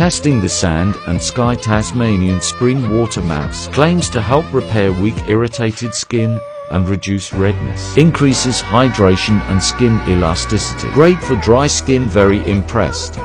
Testing the Sand and Sky Tasmanian Spring Water Mask claims to help repair weak irritated skin and reduce redness. Increases hydration and skin elasticity. Great for dry skin very impressed.